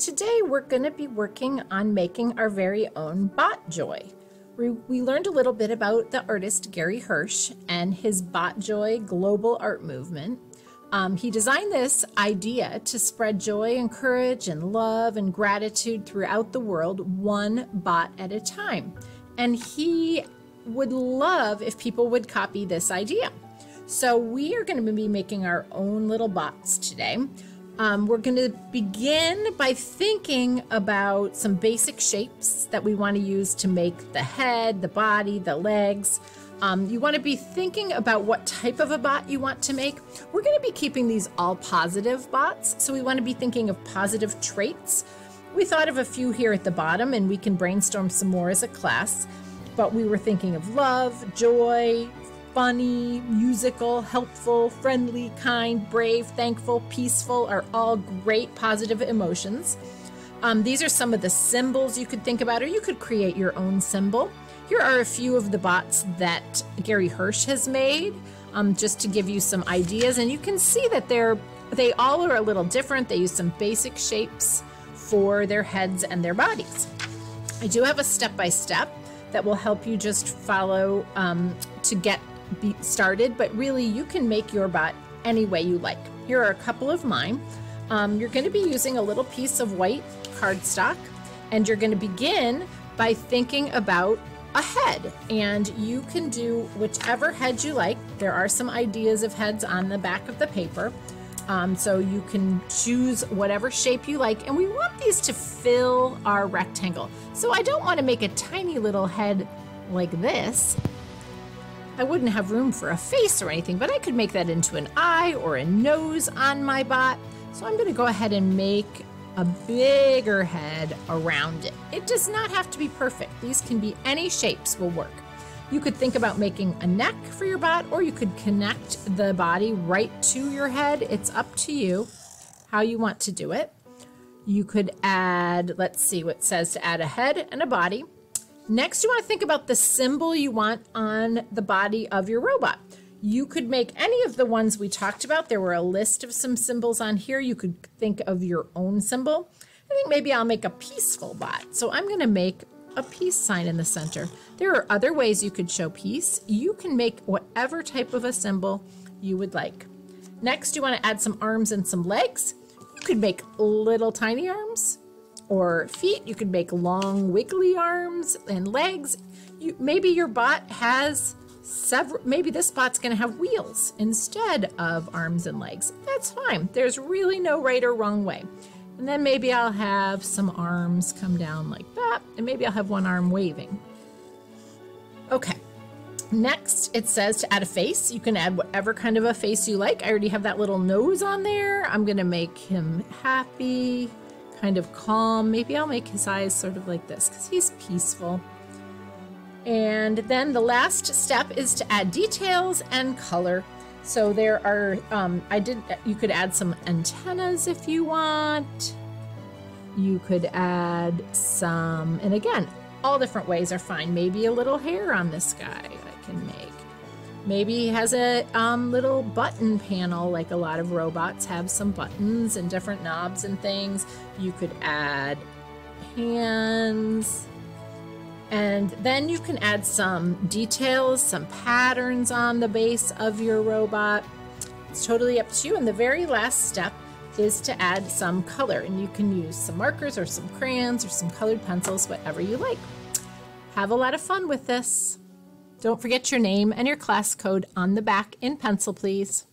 Today we're going to be working on making our very own Bot Joy. We, learned a little bit about the artist Gary Hirsch and his Bot Joy global art movement. Um, he designed this idea to spread joy and courage and love and gratitude throughout the world, one bot at a time. And he would love if people would copy this idea. So we are going to be making our own little bots today. Um, we're going to begin by thinking about some basic shapes that we want to use to make the head, the body, the legs. Um, you want to be thinking about what type of a bot you want to make. We're going to be keeping these all positive bots, so we want to be thinking of positive traits. We thought of a few here at the bottom, and we can brainstorm some more as a class. But we were thinking of love, joy, funny, musical, helpful, friendly, kind, brave, thankful, peaceful are all great positive emotions. Um, these are some of the symbols you could think about, or you could create your own symbol. Here are a few of the bots that Gary Hirsch has made, um, just to give you some ideas. And you can see that they're they all are a little different. They use some basic shapes for their heads and their bodies. I do have a step by step that will help you just follow um, to get be started, but really you can make your bot any way you like. Here are a couple of mine. Um, you're going to be using a little piece of white cardstock, and you're going to begin by thinking about a head. And you can do whichever head you like. There are some ideas of heads on the back of the paper. Um, so you can choose whatever shape you like. And we want these to fill our rectangle. So I don't want to make a tiny little head like this. I wouldn't have room for a face or anything, but I could make that into an eye or a nose on my bot. So I'm gonna go ahead and make a bigger head around it. It does not have to be perfect. These can be any shapes will work. You could think about making a neck for your bot or you could connect the body right to your head. It's up to you how you want to do it. You could add, let's see what says to add a head and a body. Next, you want to think about the symbol you want on the body of your robot. You could make any of the ones we talked about. There were a list of some symbols on here. You could think of your own symbol. I think maybe I'll make a peaceful bot. So I'm going to make a peace sign in the center. There are other ways you could show peace. You can make whatever type of a symbol you would like. Next, you want to add some arms and some legs. You could make little tiny arms or feet. You could make long wiggly arms and legs. You, maybe your bot has several, maybe this bot's gonna have wheels instead of arms and legs. That's fine. There's really no right or wrong way. And then maybe I'll have some arms come down like that, and maybe I'll have one arm waving. Okay. Next, it says to add a face. You can add whatever kind of a face you like. I already have that little nose on there. I'm gonna make him happy, kind of calm. Maybe I'll make his eyes sort of like this because he's peaceful. And then the last step is to add details and color. So there are, um, I did, you could add some antennas if you want. You could add some, and again, all different ways are fine. Maybe a little hair on this guy I can make. Maybe he has a um, little button panel, like a lot of robots have some buttons and different knobs and things. You could add hands. And then you can add some details, some patterns on the base of your robot. It's totally up to you. And the very last step is to add some color. And you can use some markers or some crayons or some colored pencils, whatever you like. Have a lot of fun with this. Don't forget your name and your class code on the back in pencil, please.